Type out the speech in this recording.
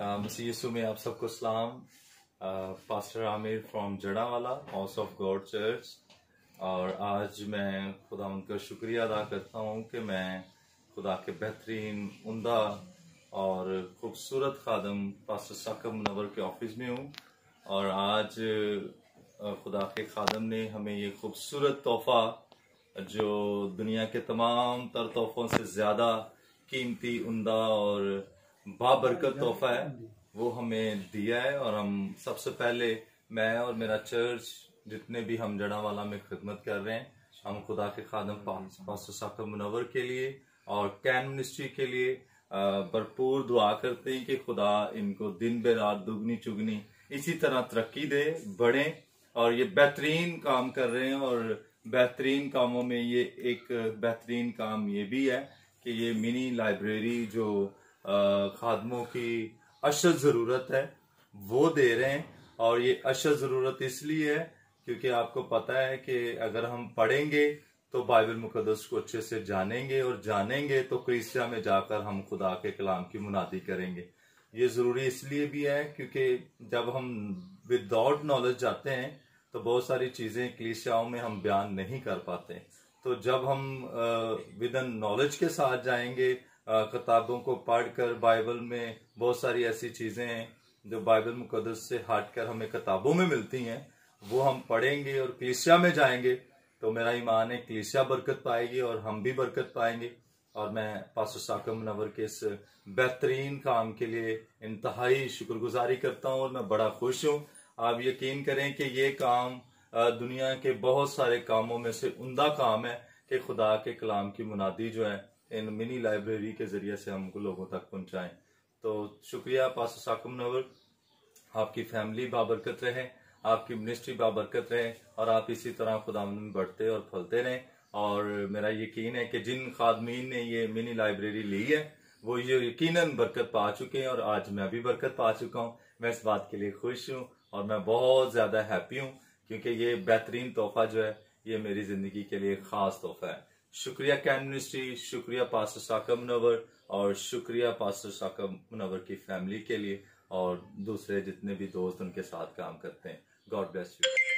मसीह यीशु में आप सबको सलाम pastor Aamir from Jaranwala house of God church और आज मैं खुदा उनका शुक्रिया अदा करता हूँ कि मैं खुदा के बेहतरीन उमदा और खूबसूरत खादम पास्टर साकब मुनवर के ऑफ़िस में हूँ और आज खुदा के खादम ने हमें ये खूबसूरत तोहफा जो दुनिया के तमाम तर तोहफों से ज़्यादा कीमती उमदा और बाबरकत तोहफा है। वो हमें दिया है और हम सबसे पहले मैं और मेरा चर्च जितने भी हम जड़ा वाला में खिदमत कर रहे हैं हम खुदा के खादम पास्टर साकब मुनवर के लिए और कैन मिनिस्ट्री के लिए भरपूर दुआ करते हैं कि खुदा इनको दिन बे रात दुगनी चुगनी इसी तरह तरक्की दे बढ़े और ये बेहतरीन काम कर रहे हैं और बेहतरीन कामों में ये एक बेहतरीन काम ये भी है कि ये मिनी लाइब्रेरी जो खादमों की अशद ज़रूरत है। वो दे रहे हैं और ये अशद ज़रूरत इसलिए है क्योंकि आपको पता है कि अगर हम पढ़ेंगे तो बाइबल मुकदस को अच्छे से जानेंगे और जानेंगे तो क्रिस्टिया में जाकर हम खुदा के कलाम की मुनादी करेंगे। ये ज़रूरी इसलिए भी है क्योंकि जब हम विदाउट नॉलेज जाते हैं तो बहुत सारी चीज़ें क्लिशियाओं में हम बयान नहीं कर पाते। तो जब हम विद नॉलेज के साथ जाएँगे किताबों को पढ़कर बाइबल में बहुत सारी ऐसी चीज़ें हैं जो बाइबल मुकदस से हट कर हमें किताबों में मिलती हैं। वो हम पढ़ेंगे और क्लिसिया में जाएँगे तो मेरा ईमान है क्लिसिया बरकत पाएगी और हम भी बरकत पाएँगे। और मैं पासो साकम नवर के इस बेहतरीन काम के लिए इंतहाई शुक्रगुजारी करता हूँ और मैं बड़ा खुश हूँ। आप यकीन करें कि ये काम दुनिया के बहुत सारे कामों में से उमदा काम है कि खुदा के कलाम की मुनादी जो है इन मिनी लाइब्रेरी के ज़रिए से हम लोगों तक पहुंचाएँ। तो शुक्रिया पास साकुम नवर आपकी फैमिली बाबरकत रहे, आपकी मिनिस्ट्री बाबरकत रहे, और आप इसी तरह खुदा में बढ़ते और फलते रहें। और मेरा यकीन है कि जिन खादमीन ने ये मिनी लाइब्रेरी ली है, वो ये यकीनन बरकत पा चुके हैं, और आज मैं भी बरकत पा चुका हूँ। मैं इस बात के लिए खुश हूँ, और मैं बहुत ज़्यादा हैप्पी हूँ, क्योंकि ये बेहतरीन तोहफा जो है, ये मेरी ज़िंदगी के लिए खास तोहफा है। शुक्रिया कैन मिनिस्ट्री, शुक्रिया पास्टर साकम मुनवर और शुक्रिया पास्टर साकम मुनवर की फैमिली के लिए, और दूसरे जितने भी दोस्त उनके साथ काम करते हैं। God bless you